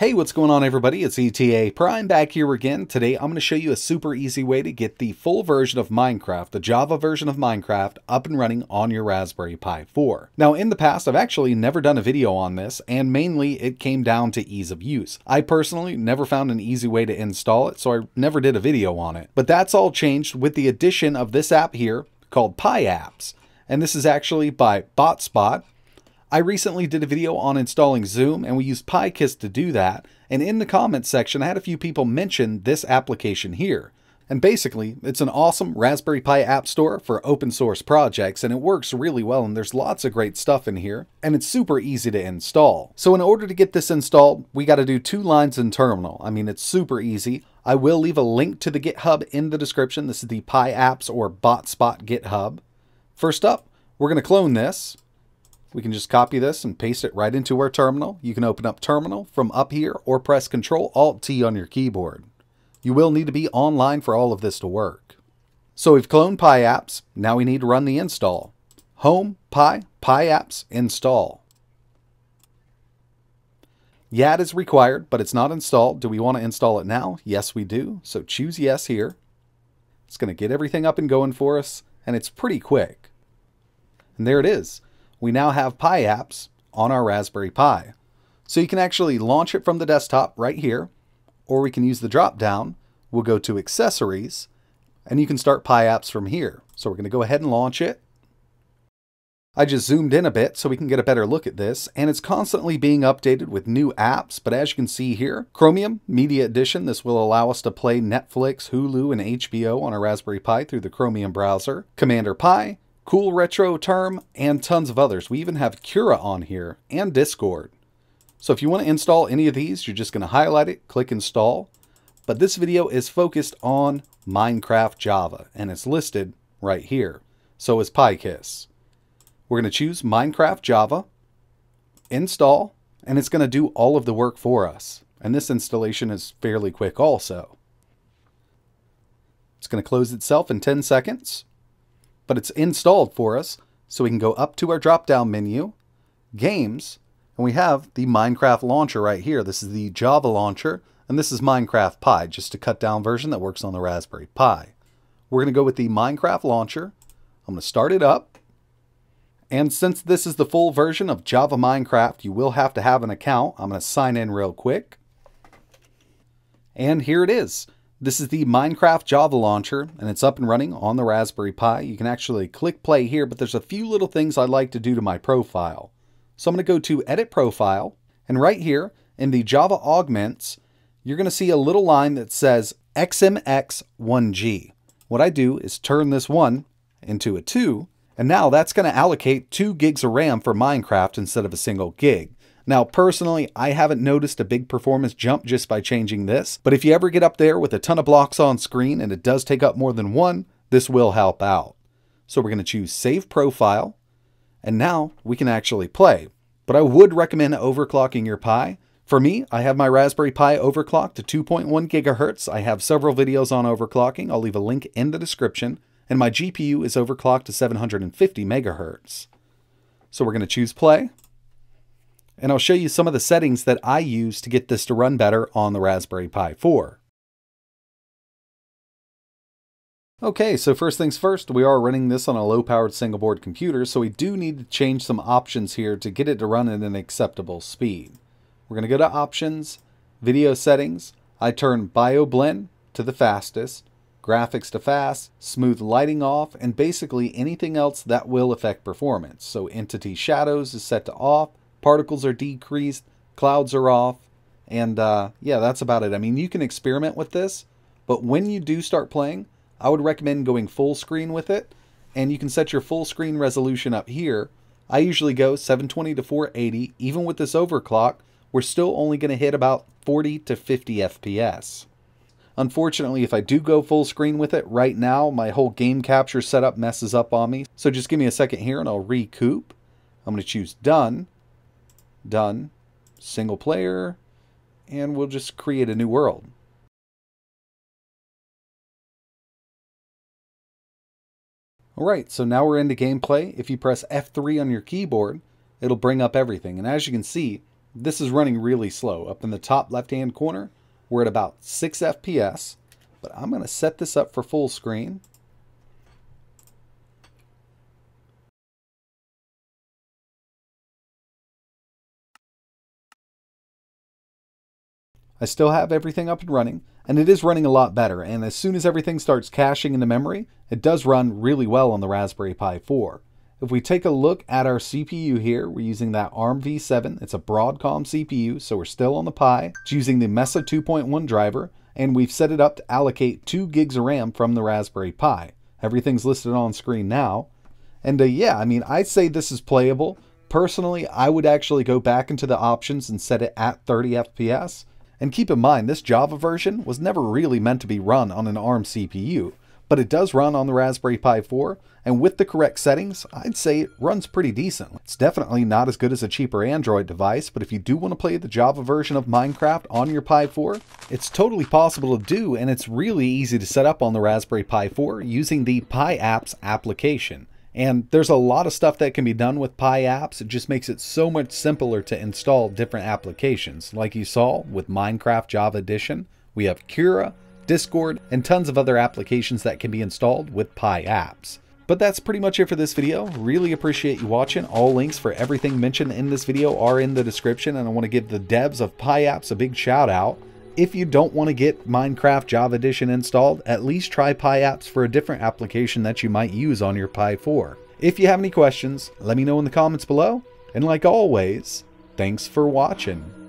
Hey, what's going on everybody? It's ETA Prime back here again. Today I'm going to show you a super easy way to get the full version of Minecraft, the Java version of Minecraft, up and running on your Raspberry Pi 4. Now in the past I've actually never done a video on this and mainly it came down to ease of use. I personally never found an easy way to install it so I never did a video on it. But that's all changed with the addition of this app here called Pi Apps. And this is actually by BotSpot I recently did a video on installing Zoom and we used PiKiss to do that, and in the comments section I had a few people mention this application here. And basically, it's an awesome Raspberry Pi app store for open source projects, and it works really well, and there's lots of great stuff in here, and it's super easy to install. So in order to get this installed, we got to do two lines in terminal. I mean, it's super easy. I will leave a link to the GitHub in the description. This is the Pi Apps or BotSpot GitHub. First up, we're going to clone this. We can just copy this and paste it right into our terminal. You can open up terminal from up here or press Control Alt T on your keyboard. You will need to be online for all of this to work. So we've cloned Pi Apps. Now we need to run the install. Home, Pi, Pi Apps, install. YAD is required, but it's not installed. Do we want to install it now? Yes, we do. So choose yes here. It's going to get everything up and going for us, and it's pretty quick. And there it is we now have Pi apps on our Raspberry Pi. So you can actually launch it from the desktop right here, or we can use the drop down. We'll go to accessories and you can start Pi apps from here. So we're going to go ahead and launch it. I just zoomed in a bit so we can get a better look at this, and it's constantly being updated with new apps, but as you can see here, Chromium Media Edition, this will allow us to play Netflix, Hulu, and HBO on a Raspberry Pi through the Chromium browser. Commander Pi, Cool Retro Term, and tons of others. We even have Cura on here and Discord. So if you want to install any of these, you're just going to highlight it, click install. But this video is focused on Minecraft Java, and it's listed right here. So is PiKiss. We're going to choose Minecraft Java, install, and it's going to do all of the work for us. And this installation is fairly quick also. It's going to close itself in 10 seconds but it's installed for us. So we can go up to our drop down menu, games, and we have the Minecraft launcher right here. This is the Java launcher, and this is Minecraft Pi, just a cut down version that works on the Raspberry Pi. We're going to go with the Minecraft launcher. I'm going to start it up. And since this is the full version of Java Minecraft, you will have to have an account. I'm going to sign in real quick. And here it is. This is the Minecraft Java launcher, and it's up and running on the Raspberry Pi. You can actually click play here, but there's a few little things I'd like to do to my profile. So I'm going to go to Edit Profile, and right here in the Java Arguments, you're going to see a little line that says XMX1G. What I do is turn this 1 into a 2, and now that's going to allocate 2 gigs of RAM for Minecraft instead of a single gig. Now, personally, I haven't noticed a big performance jump just by changing this, but if you ever get up there with a ton of blocks on screen and it does take up more than one, this will help out. So we're going to choose Save Profile, and now we can actually play. But I would recommend overclocking your Pi. For me, I have my Raspberry Pi overclocked to 2.1 gigahertz. I have several videos on overclocking. I'll leave a link in the description. And my GPU is overclocked to 750 megahertz. So we're going to choose play and I'll show you some of the settings that I use to get this to run better on the Raspberry Pi 4. Okay, so first things first, we are running this on a low-powered single-board computer, so we do need to change some options here to get it to run at an acceptable speed. We're going to go to Options, Video Settings. I turn Biome Blend to the fastest, Graphics to fast, Smooth Lighting off, and basically anything else that will affect performance. So Entity Shadows is set to off, particles are decreased, clouds are off, and uh, yeah, that's about it. I mean, you can experiment with this, but when you do start playing, I would recommend going full screen with it, and you can set your full screen resolution up here. I usually go 720 to 480. Even with this overclock, we're still only going to hit about 40 to 50 FPS. Unfortunately, if I do go full screen with it right now, my whole game capture setup messes up on me. So just give me a second here and I'll recoup. I'm going to choose done done, single player, and we'll just create a new world. Alright, so now we're into gameplay. If you press F3 on your keyboard, it'll bring up everything. And as you can see, this is running really slow. Up in the top left-hand corner, we're at about 6 FPS, but I'm going to set this up for full screen. I still have everything up and running, and it is running a lot better, and as soon as everything starts caching into memory, it does run really well on the Raspberry Pi 4. If we take a look at our CPU here, we're using that ARM v7. It's a Broadcom CPU, so we're still on the Pi. It's using the Mesa 2.1 driver, and we've set it up to allocate 2 gigs of RAM from the Raspberry Pi. Everything's listed on screen now. And uh, yeah, I mean, I'd say this is playable. Personally, I would actually go back into the options and set it at 30 FPS and keep in mind, this Java version was never really meant to be run on an ARM CPU, but it does run on the Raspberry Pi 4, and with the correct settings, I'd say it runs pretty decent. It's definitely not as good as a cheaper Android device, but if you do want to play the Java version of Minecraft on your Pi 4, it's totally possible to do, and it's really easy to set up on the Raspberry Pi 4 using the Pi Apps application. And there's a lot of stuff that can be done with Pi apps. It just makes it so much simpler to install different applications. Like you saw with Minecraft Java Edition, we have Cura, Discord, and tons of other applications that can be installed with Pi apps. But that's pretty much it for this video. Really appreciate you watching. All links for everything mentioned in this video are in the description, and I want to give the devs of Pi apps a big shout out. If you don't want to get Minecraft Java Edition installed, at least try Pi apps for a different application that you might use on your Pi 4. If you have any questions, let me know in the comments below. And like always, thanks for watching.